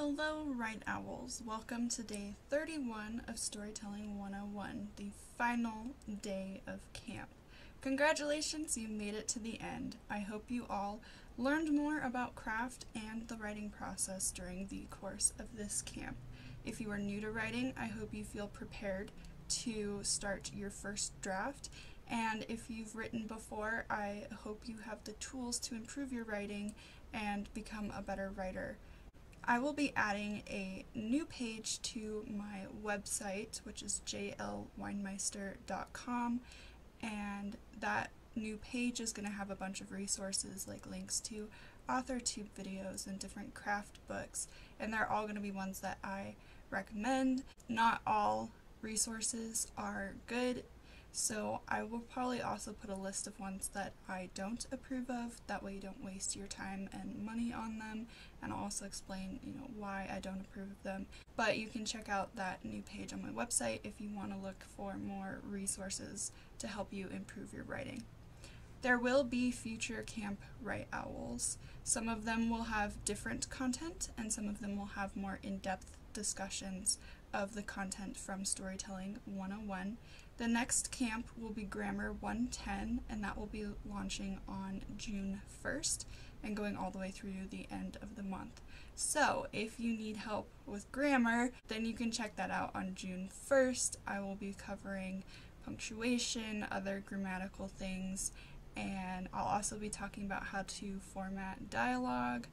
Hello, Write Owls. Welcome to day 31 of Storytelling 101, the final day of camp. Congratulations, you made it to the end. I hope you all learned more about craft and the writing process during the course of this camp. If you are new to writing, I hope you feel prepared to start your first draft. And if you've written before, I hope you have the tools to improve your writing and become a better writer. I will be adding a new page to my website, which is jlweinmeister.com, and that new page is going to have a bunch of resources like links to AuthorTube videos and different craft books, and they're all going to be ones that I recommend. Not all resources are good so I will probably also put a list of ones that I don't approve of, that way you don't waste your time and money on them, and I'll also explain, you know, why I don't approve of them. But you can check out that new page on my website if you want to look for more resources to help you improve your writing. There will be future Camp Write Owls. Some of them will have different content, and some of them will have more in-depth discussions of the content from Storytelling 101. The next camp will be Grammar 110, and that will be launching on June 1st and going all the way through the end of the month. So, if you need help with grammar, then you can check that out on June 1st. I will be covering punctuation, other grammatical things, and I'll also be talking about how to format dialogue,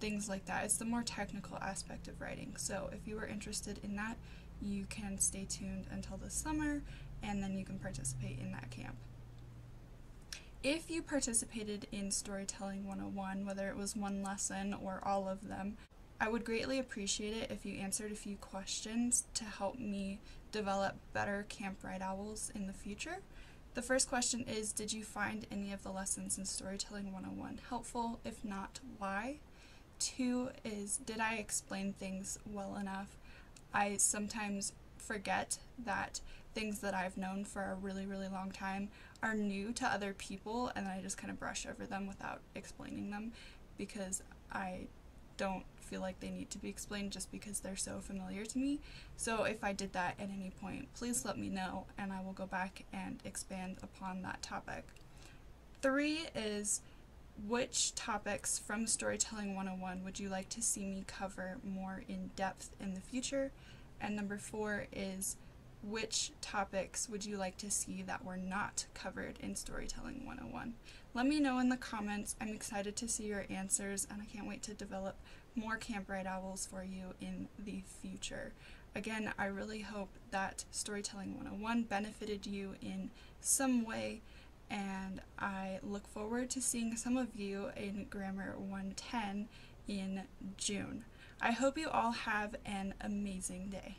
things like that. It's the more technical aspect of writing. So, if you are interested in that, you can stay tuned until the summer and then you can participate in that camp. If you participated in Storytelling 101, whether it was one lesson or all of them, I would greatly appreciate it if you answered a few questions to help me develop better Camp Write Owls in the future. The first question is Did you find any of the lessons in Storytelling 101 helpful? If not, why? Two is Did I explain things well enough? I sometimes forget that things that I've known for a really, really long time are new to other people and I just kind of brush over them without explaining them because I don't feel like they need to be explained just because they're so familiar to me. So if I did that at any point, please let me know and I will go back and expand upon that topic. Three is which topics from Storytelling 101 would you like to see me cover more in depth in the future? And number four is which topics would you like to see that were not covered in Storytelling 101? Let me know in the comments. I'm excited to see your answers and I can't wait to develop more Camp Write Owls for you in the future. Again, I really hope that Storytelling 101 benefited you in some way and I look forward to seeing some of you in Grammar 110 in June. I hope you all have an amazing day.